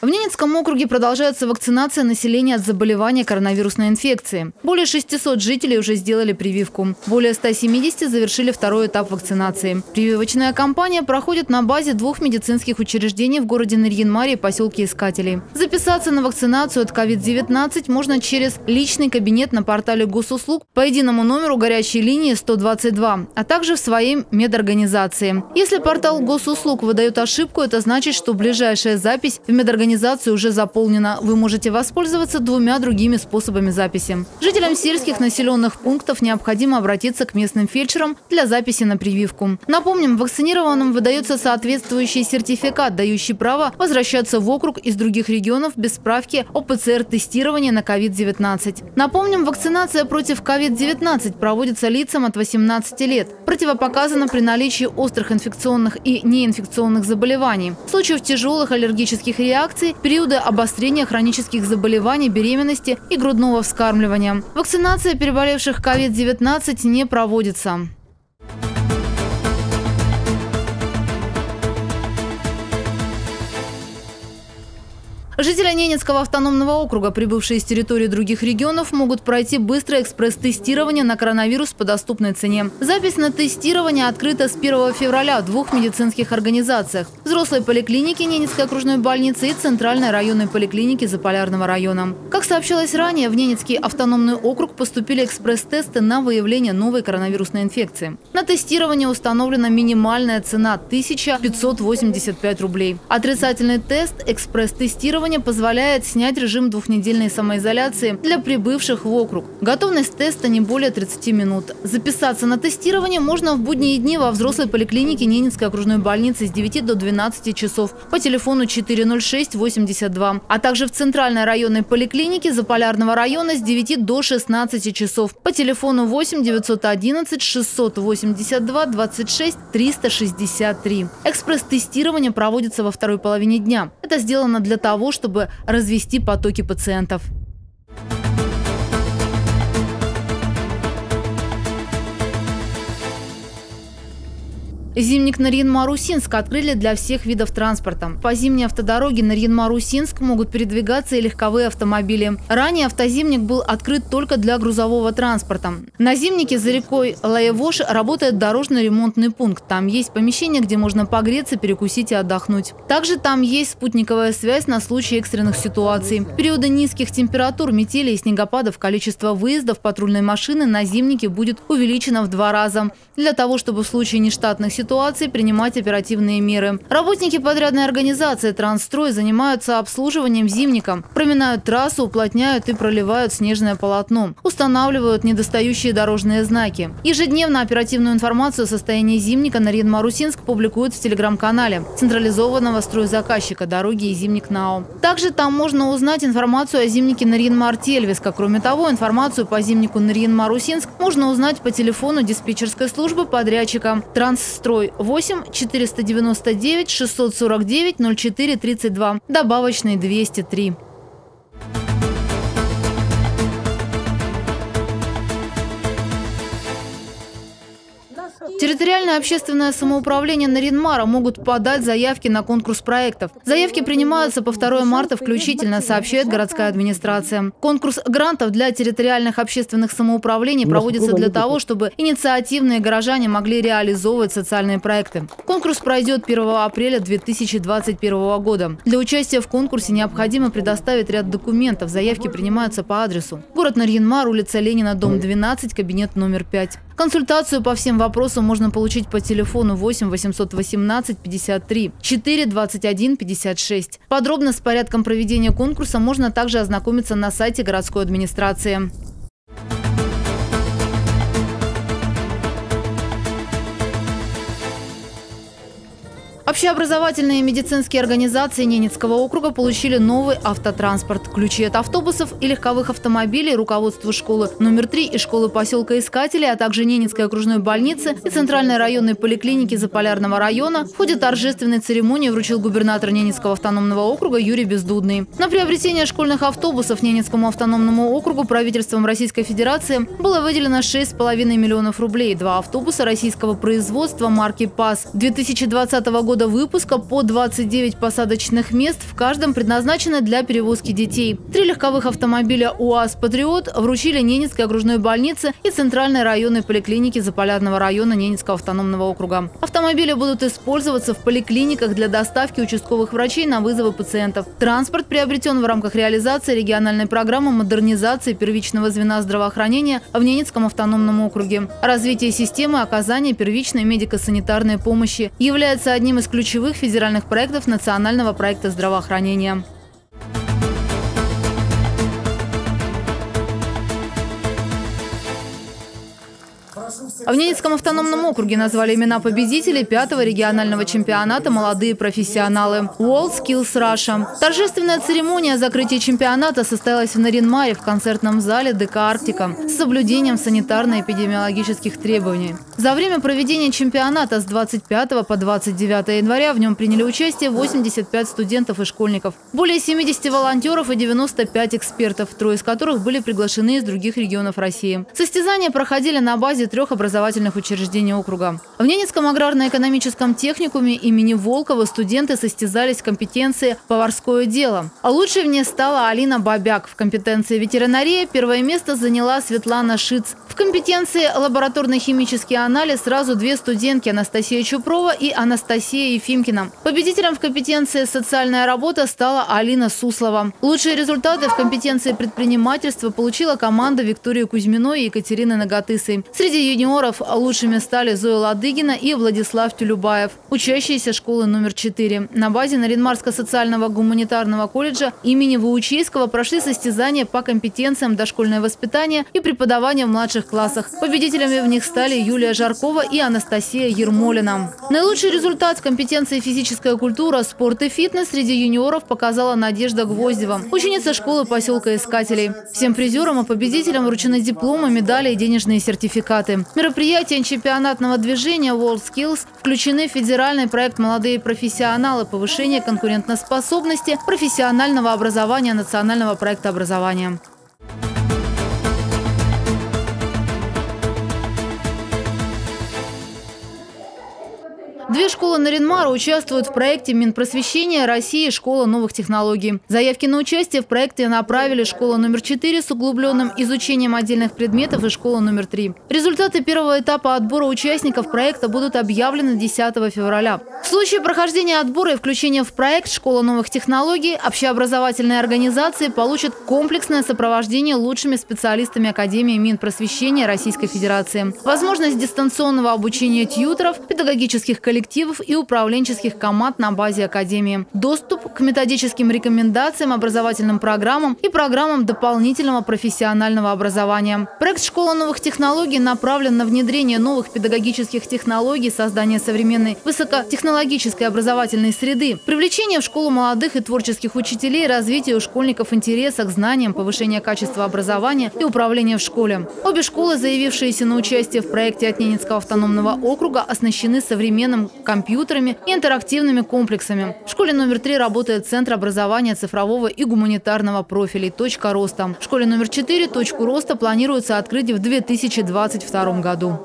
В Ненецком округе продолжается вакцинация населения от заболевания коронавирусной инфекции. Более 600 жителей уже сделали прививку. Более 170 завершили второй этап вакцинации. Прививочная кампания проходит на базе двух медицинских учреждений в городе Нарьинмаре и поселке Искателей. Записаться на вакцинацию от COVID-19 можно через личный кабинет на портале госуслуг по единому номеру горячей линии 122, а также в своей медорганизации. Если портал госуслуг выдает ошибку, это значит, что ближайшая запись в медорганизации организации уже заполнена. Вы можете воспользоваться двумя другими способами записи. Жителям сельских населенных пунктов необходимо обратиться к местным фельдшерам для записи на прививку. Напомним, вакцинированным выдается соответствующий сертификат, дающий право возвращаться в округ из других регионов без справки о ПЦР-тестировании на COVID-19. Напомним, вакцинация против COVID-19 проводится лицам от 18 лет. Противопоказана при наличии острых инфекционных и неинфекционных заболеваний. В случаях тяжелых аллергических реакций инфекций, периоды обострения хронических заболеваний, беременности и грудного вскармливания. Вакцинация переболевших COVID-19 не проводится. Жители Ненецкого автономного округа, прибывшие с территории других регионов, могут пройти быстрое экспресс-тестирование на коронавирус по доступной цене. Запись на тестирование открыта с 1 февраля в двух медицинских организациях – взрослой поликлинике Ненецкой окружной больницы и Центральной районной поликлиники Заполярного района. Как сообщалось ранее, в Ненецкий автономный округ поступили экспресс-тесты на выявление новой коронавирусной инфекции. На тестирование установлена минимальная цена – 1585 рублей. Отрицательный тест – экспресс-тестирование Тестирование позволяет снять режим двухнедельной самоизоляции для прибывших в округ. Готовность теста не более 30 минут. Записаться на тестирование можно в будние дни во взрослой поликлинике Ненецкой окружной больницы с 9 до 12 часов по телефону 406-82, а также в Центральной районной поликлинике Заполярного района с 9 до 16 часов по телефону 8 911 682 26 363. Экспресс-тестирование проводится во второй половине дня. Это сделано для того, чтобы развести потоки пациентов. Зимник Нарьин-Марусинск открыли для всех видов транспорта. По зимней автодороге Нарьин-Марусинск могут передвигаться и легковые автомобили. Ранее автозимник был открыт только для грузового транспорта. На зимнике за рекой Лаевош работает дорожный ремонтный пункт. Там есть помещение, где можно погреться, перекусить и отдохнуть. Также там есть спутниковая связь на случай экстренных ситуаций. В периоды низких температур, метели и снегопадов количество выездов патрульной машины на зимнике будет увеличено в два раза. Для того, чтобы в случае нештатных ситуаций ситуации принимать оперативные меры. Работники подрядной организации «Трансстрой» занимаются обслуживанием зимника, проминают трассу, уплотняют и проливают снежное полотно, устанавливают недостающие дорожные знаки. Ежедневно оперативную информацию о состоянии зимника на Марусинск публикуют в телеграм-канале централизованного стройзаказчика «Дороги и зимник НАО». Также там можно узнать информацию о зимнике Нарьин-Мартельвиска. Кроме того, информацию по зимнику Нарьин-Марусинск можно узнать по телефону диспетчерской службы подрядчика «Трансстрой» Строй 8 499 649 04 32. Добавочный 203. Территориальное общественное самоуправление Наринмара могут подать заявки на конкурс проектов. Заявки принимаются по 2 марта включительно, сообщает городская администрация. Конкурс грантов для территориальных общественных самоуправлений проводится для того, чтобы инициативные горожане могли реализовывать социальные проекты. Конкурс пройдет 1 апреля 2021 года. Для участия в конкурсе необходимо предоставить ряд документов. Заявки принимаются по адресу. Город Нарьинмар, улица Ленина, дом 12, кабинет номер 5. Консультацию по всем вопросам можно получить по телефону 8 818 53 4 21 56. Подробно с порядком проведения конкурса можно также ознакомиться на сайте городской администрации. Общеобразовательные медицинские организации Ненецкого округа получили новый автотранспорт. Ключи от автобусов и легковых автомобилей руководству школы номер 3 и школы поселка Искателей, а также Ненецкой окружной больницы и Центральной районной поликлиники Заполярного района в ходе торжественной церемонии вручил губернатор Ненецкого автономного округа Юрий Бездудный. На приобретение школьных автобусов Ненецкому автономному округу правительством Российской Федерации было выделено 6,5 миллионов рублей. Два автобуса российского производства марки ПАС 2020 года выпуска по 29 посадочных мест, в каждом предназначены для перевозки детей. Три легковых автомобиля УАЗ «Патриот» вручили Ненецкой окружной больнице и Центральной районной поликлинике Заполярного района Ненецкого автономного округа. Автомобили будут использоваться в поликлиниках для доставки участковых врачей на вызовы пациентов. Транспорт приобретен в рамках реализации региональной программы модернизации первичного звена здравоохранения в Ненецком автономном округе. Развитие системы оказания первичной медико-санитарной помощи является одним из ключевых федеральных проектов национального проекта здравоохранения. В Ненецком автономном округе назвали имена победителей пятого регионального чемпионата «Молодые профессионалы» World Skills Russia. Торжественная церемония закрытия чемпионата состоялась в Наринмаре в концертном зале ДК «Арктика» с соблюдением санитарно-эпидемиологических требований. За время проведения чемпионата с 25 по 29 января в нем приняли участие 85 студентов и школьников, более 70 волонтеров и 95 экспертов, трое из которых были приглашены из других регионов России. Состязания проходили на базе трех образовательных учреждений округа. В Ненецком аграрно-экономическом техникуме имени Волкова студенты состязались в компетенции «Поварское дело». А лучшей в ней стала Алина Бабяк. В компетенции ветеринария первое место заняла Светлана Шиц. Компетенции лабораторно-химический анализ сразу две студентки Анастасия Чупрова и Анастасия Ефимкина. Победителем в компетенции «Социальная работа» стала Алина Суслова. Лучшие результаты в компетенции предпринимательства получила команда Виктории Кузьминой и Екатерины Нагатысы. Среди юниоров лучшими стали Зоя Ладыгина и Владислав Тюлюбаев, учащиеся школы номер 4. На базе Наринмарско-социального гуманитарного колледжа имени Ваучейского прошли состязания по компетенциям дошкольное воспитание и преподавание в младших классах. Победителями в них стали Юлия Жаркова и Анастасия Ермолина. Наилучший результат в компетенции физическая культура, спорт и фитнес среди юниоров показала Надежда Гвоздева, ученица школы поселка Искателей. Всем призерам и победителям вручены дипломы, медали и денежные сертификаты. Мероприятия чемпионатного движения WorldSkills включены в федеральный проект «Молодые профессионалы. Повышение конкурентоспособности профессионального образования национального проекта образования». Две школы Наринмара участвуют в проекте Минпросвещения России «Школа новых технологий». Заявки на участие в проекте направили школа номер 4 с углубленным изучением отдельных предметов и школа номер 3. Результаты первого этапа отбора участников проекта будут объявлены 10 февраля. В случае прохождения отбора и включения в проект «Школа новых технологий» общеобразовательные организации получат комплексное сопровождение лучшими специалистами Академии Минпросвещения Российской Федерации. Возможность дистанционного обучения тьютеров, педагогических коллективов коллективов и управленческих команд на базе Академии. Доступ к методическим рекомендациям, образовательным программам и программам дополнительного профессионального образования. Проект «Школа новых технологий» направлен на внедрение новых педагогических технологий, создание современной высокотехнологической образовательной среды, привлечение в школу молодых и творческих учителей, развитие у школьников интереса к знаниям, повышение качества образования и управления в школе. Обе школы, заявившиеся на участие в проекте от Ненецкого автономного округа, оснащены современным компьютерами и интерактивными комплексами. В школе номер три работает Центр образования цифрового и гуманитарного профилей «Точка роста». В школе номер четыре точку роста планируется открыть в 2022 году.